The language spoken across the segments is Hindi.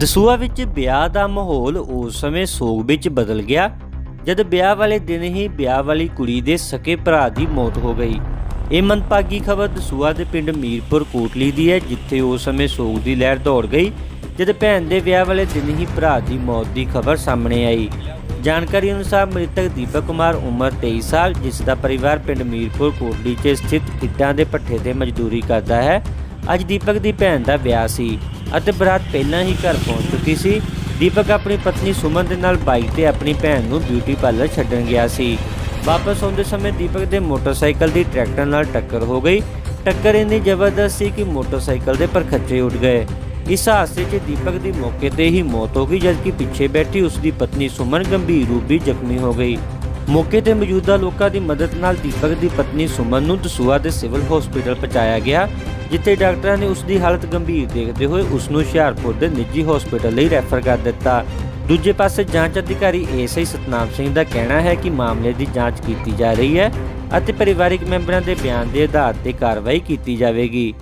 ਦਸੂਆ ਵਿੱਚ ਵਿਆਹ ਦਾ ਮਾਹੌਲ ਉਸ ਸਮੇਂ ਸੋਗ ਵਿੱਚ ਬਦਲ ਗਿਆ, ਜਦ ਵਿਆਹ ਵਾਲੇ ਦਿਨ ਹੀ ਵਿਆਹ ਵਾਲੀ ਕੁੜੀ ਦੇ ਸਕੇ ਭਰਾ ਦੀ ਮੌਤ ਹੋ ਗਈ। ਇਹ ਮੰਦਭਾਗੀ ਖਬਰ ਦਸੂਆ ਦੇ ਪਿੰਡ ਮੀਰਪੁਰ ਕੋਟਲੀ ਦੀ ਹੈ, ਜਿੱਥੇ ਉਸ ਸਮੇਂ ਸੋਗ ਦੀ ਲਹਿਰ ਦੌੜ ਗਈ, ਜਦ ਭੈਣ ਦੇ ਵਿਆਹ ਵਾਲੇ ਦਿਨ ਹੀ ਭਰਾ ਦੀ ਮੌਤ ਦੀ ਖਬਰ ਸਾਹਮਣੇ ਆਈ। ਜਾਣਕਾਰੀ ਅਨੁਸਾਰ ਮ੍ਰਿਤਕ ਦੀਪਕ ਕੁਮਾਰ ਉਮਰ 23 ਸਾਲ, ਜਿਸ ਦਾ ਪਰਿਵਾਰ ਪਿੰਡ ਮੀਰਪੁਰ ਕੋਟਲੀ 'ਚ ਸਥਿਤ ਇੱਟਾਂ ਦੇ ਭੱਠੇ ਤੇ ਮਜ਼ਦੂਰੀ ਕਰਦਾ ਹੈ, ਅੱਜ ਦੀਪਕ ਦੀ ਭੈਣ ਦਾ ਵਿਆਹ ਸੀ। ਅਤੇ ਬਰਾਤ ਪਹਿਲਾਂ ਹੀ ਘਰ ਪਹੁੰਚ ਚੁੱਕੀ ਸੀ। ਦੀਪਕ ਆਪਣੀ ਪਤਨੀ ਸੁਮਨ ਦੇ ਨਾਲ ਬਾਈਕ ਤੇ ਆਪਣੀ ਭੈਣ ਨੂੰ ਬਿਊਟੀ ਪਾਰਲਰ ਛੱਡਣ ਗਿਆ ਸੀ। ਵਾਪਸ ਆਉਂਦੇ ਸਮੇਂ ਦੀਪਕ ਦੇ ਮੋਟਰਸਾਈਕਲ ਦੀ ਟਰੈਕਟਰ ਨਾਲ ਟੱਕਰ ਹੋ ਗਈ। ਟੱਕਰ ਇੰਨੀ ਜ਼ਬਰਦਸਤ ਸੀ ਕਿ ਮੋਟਰਸਾਈਕਲ ਦੇ ਪਰਖੱਚੇ ਉੱਡ ਗਏ। ਇਸ ਹਾਦਸੇ 'ਚ ਦੀਪਕ ਦੀ ਮੌਕੇ ਤੇ ਹੀ ਮੌਤ ਹੋ ਗਈ, ਜਦਕਿ ਪਿੱਛੇ ਬੈਠੀ ਉਸ ਦੀ ਪਤਨੀ ਸੁਮਨ ਗੰਭੀਰ ਰੂਪ ਵਿੱਚ ਜ਼ਖਮੀ ਹੋ ਗਈ। ਮੌਕੇ ਤੇ ਮੌਜੂਦਾ ਲੋਕਾਂ ਦੀ ਮਦਦ ਨਾਲ ਦੀਪਕ ਦੀ ਪਤਨੀ ਸੁਮਨ ਨੂੰ ਦਸੂਆ ਦੇ ਸਿਵਲ ਹਸਪੀਟਲ ਪਹੁੰਚਾਇਆ ਗਿਆ ਜਿੱਥੇ ਡਾਕਟਰਾਂ ਨੇ ਉਸ ਦੀ ਹਾਲਤ ਗੰਭੀਰ ਦੇਖਦੇ ਹੋਏ ਉਸ ਨੂੰ ਹੁਸ਼ਿਆਰਪੁਰ ਦੇ ਨਿੱਜੀ ਹਸਪੀਟਲ ਲਈ ਰੈਫਰ ਕਰ ਦਿੱਤਾ ਦੂਜੇ ਪਾਸੇ ਜਾਂਚ ਅਧਿਕਾਰੀ ਏਐਸਆਈ ਸਤਨਾਮ ਸਿੰਘ ਦਾ ਕਹਿਣਾ ਹੈ ਕਿ ਮਾਮਲੇ ਦੀ ਜਾਂਚ ਕੀਤੀ ਜਾ ਰਹੀ ਹੈ ਅਤੇ ਪਰਿਵਾਰਕ ਮੈਂਬਰਾਂ ਦੇ ਬਿਆਨ ਦੇ ਆਧਾਰ ਤੇ ਕਾਰਵਾਈ ਕੀਤੀ ਜਾਵੇਗੀ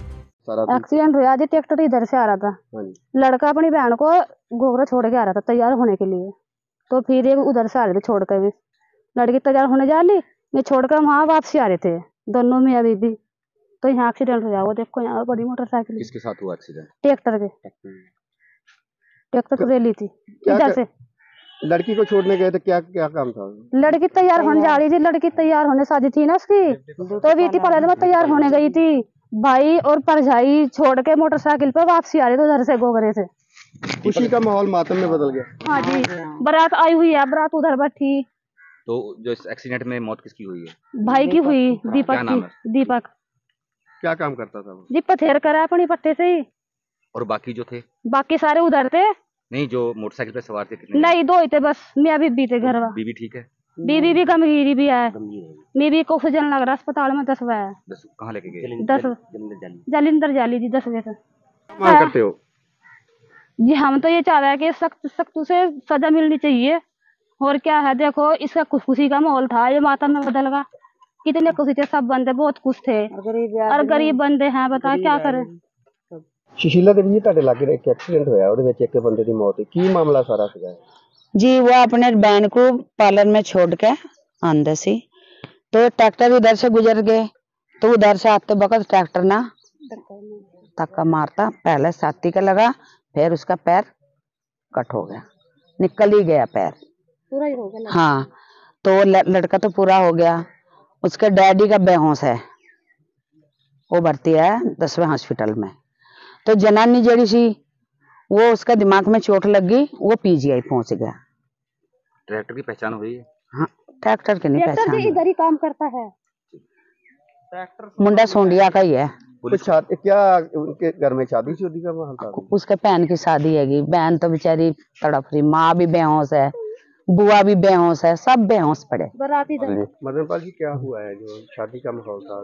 सारा कुछ एक्सीडेंट हुआ जी ट्रैक्टर इधर से आ रहा था हाँ जी लड़का अपनी बहन को गोबरा छोड़ के आ रहा था तैयार होने के लिए तो फिर ये उधर से आ रहे थे छोड़ कर भी लड़की तैयार होने जा ली मैं छोड़ कर वहाँ वापसी आ रहे थे दोनों में अभी भी। तो यहाँ एक्सीडेंट हो जाओ देखो यहाँ बड़ी मोटरसाइकिल किसके साथ हुआ एक्सीडेंट ट्रैक्टर के। ट्रैक्टर तो रैली थी इधर से। लड़की को छोड़ने गए थे क्या क्या काम था? लड़की तैयार होने जा रही थी लड़की तैयार होने शादी थी ना उसकी। तो ब्यूटी पार्लर में तैयार होने गई थी। भाई और परजाई छोड़ के मोटरसाइकिल पर वापसी आ रहे थे उधर से गोगरे से। खुशी का माहौल मातम में बदल गया। हाँ जी बारात आई हुई है बारात उधर बैठी। तो जो इस एक्सीडेंट में मौत किसकी हुई है? भाई की हुई दीपक की दीपक। क्या काम करता था वो? जी पथेर करा अपनी पट्टे से ही। और बाकी जो थे? बाकी सारे उधर थे। नहीं जो मोटरसाइकिल पे सवार थे कितने नहीं दो ही थे बस मियाँ बीबी थे घर वा। बीवी ठीक है? बीबी भी गंभीर भी है। बीबी को ऑक्सीजन लग रहा अस्पताल में दस है दस कहाँ लेके गए? दस जालिंदर जाली। जी दस बजे से। करते हो? जी हम तो ये चाह रहे हैं कि सख्त सख्त उसे सजा मिलनी चाहिए। और क्या है देखो इसका खुश खुशी का माहौल था ये माता में बदल गया कितने खुशी थे सब बंदे बहुत खुश थे और गरीब बंदे हैं बता क्या करें ਸੁਸ਼ੀਲਾ ਦੇਵੀ ਜੀ ਤੁਹਾਡੇ ਲਾਗੇ ਇੱਕ ਐਕਸੀਡੈਂਟ ਹੋਇਆ ਉਹਦੇ ਵਿੱਚ ਇੱਕ ਬੰਦੇ ਦੀ ਮੌਤ ਹੋਈ ਕੀ ਮਾਮਲਾ ਸਾਰਾ ਸੀਗਾ जी वो अपने बहन को पार्लर में छोड़ के आंदे सी तो ट्रैक्टर इधर से गुजर गए तो उधर से आते वक्त ट्रैक्टर ना धक्का मारता पहले छाती का लगा फिर उसका पैर कट हो गया निकल ही गया पैर पूरा ही हो गया हाँ तो ल- लड़का तो पूरा हो गया। उसके डैडी का बेहोश है। वो भर्ती है दसवें हॉस्पिटल में। तो जनानी जड़ी सी वो उसका दिमाग में चोट लग गई वो पीजीआई पहुँच गया। ट्रैक्टर की पहचान हुई है? हाँ ट्रैक्टर की नहीं पहचान इधर ही काम करता है। मुंडा सोंडिया का ही है। कुछ क्या उनके घर में शादी शुदी का उसके बहन की शादी हैगी। बहन तो बेचारी तड़प रही माँ भी बेहोश है। बुआ भी बेहोश है सब बेहोश पड़े। बारात मदन पाल जी। क्या हुआ है जो शादी का माहौल था?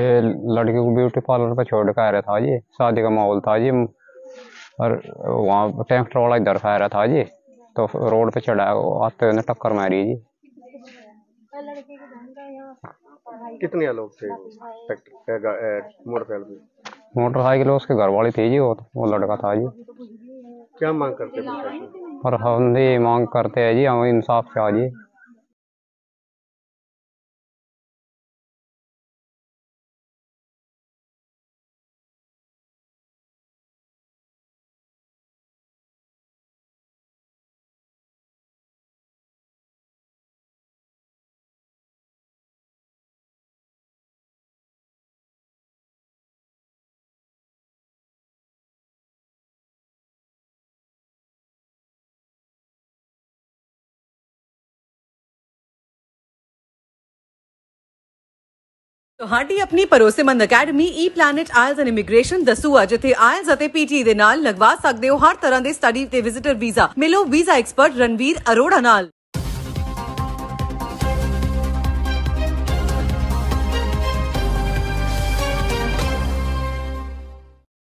ये लड़के को ब्यूटी पार्लर पे छोड़ के आ रहा था जी शादी का माहौल था जी। और वहाँ ट्रैक्टर वाला इधर से आ रहा था जी तो रोड पे चढ़ा आते हुए टक्कर मारी जी। कितने लोग थे? मोटरसाइकिल मोटरसाइकिल उसके घर वाली थी जी वो वो लड़का था जी। क्या मांग करते और हम भी मांग करते हैं जी हम इंसाफ चाहिए ਤੁਹਾਡੀ ਆਪਣੀ ਭਰੋਸੇਮੰਦ academy E planet IELTS and immigration Dasuya ਜਿੱਥੇ ਆਇਲਸ ਅਤੇ ਪੀਟੀ ਦੇ ਨਾਲ ਲਗਵਾ ਸਕਦੇ ਹੋ ਹਰ ਤਰ੍ਹਾਂ ਦੇ ਸਟੱਡੀ ਤੇ ਵਿਜ਼ਿਟਰ ਵੀਜ਼ਾ ਮਿਲੋ ਵੀਜ਼ਾ ਐਕਸਪਰਟ ਰਣਵੀਰ ਅਰੋੜਾ ਨਾਲ।